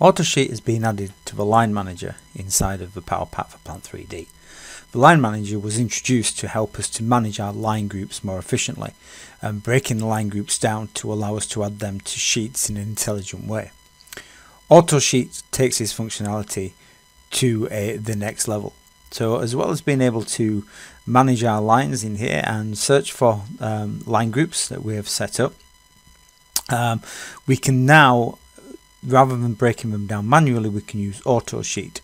AutoSheet has been added to the Line Manager inside of the Power Pack for Plant 3D. The Line Manager was introduced to help us to manage our line groups more efficiently and breaking the line groups down to allow us to add them to sheets in an intelligent way. AutoSheet takes this functionality to a, the next level. So as well as being able to manage our lines in here and search for um, line groups that we have set up, um, we can now rather than breaking them down manually, we can use AutoSheet.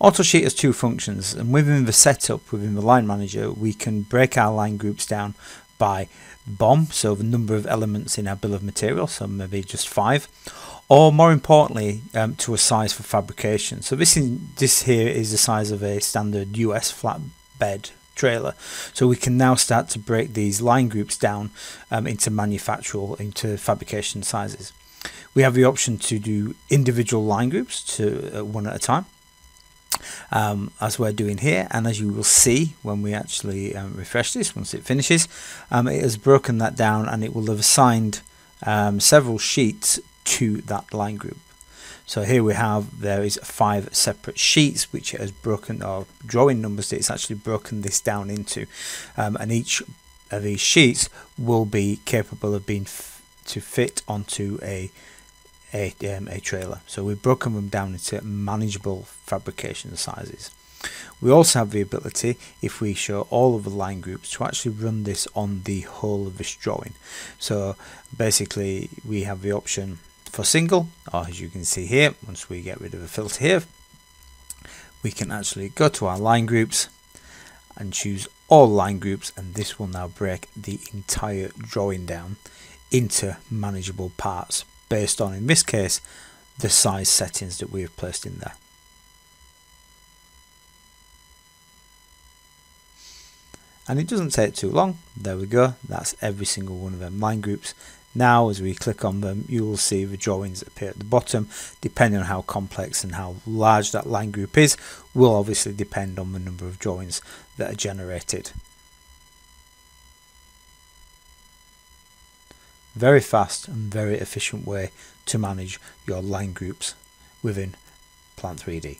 AutoSheet has two functions, and within the setup within the line manager, we can break our line groups down by BOM, so the number of elements in our bill of material, so maybe just five, or more importantly, um, to a size for fabrication. So this is, this here is the size of a standard US flatbed trailer. So we can now start to break these line groups down um, into manufactural, into fabrication sizes. We have the option to do individual line groups to uh, one at a time. Um, as we're doing here and as you will see when we actually um, refresh this once it finishes um, it has broken that down and it will have assigned um, several sheets to that line group so here we have there is five separate sheets which it has broken or drawing numbers that it's actually broken this down into um, and each of these sheets will be capable of being to fit onto a a, um, a trailer. So we've broken them down into manageable fabrication sizes. We also have the ability, if we show all of the line groups, to actually run this on the whole of this drawing. So basically we have the option for single, or as you can see here, once we get rid of the filter here, we can actually go to our line groups and choose all line groups and this will now break the entire drawing down into manageable parts based on, in this case, the size settings that we have placed in there. And it doesn't take too long. There we go. That's every single one of them line groups. Now, as we click on them, you will see the drawings appear at the bottom. Depending on how complex and how large that line group is, will obviously depend on the number of drawings that are generated. very fast and very efficient way to manage your line groups within Plant 3D.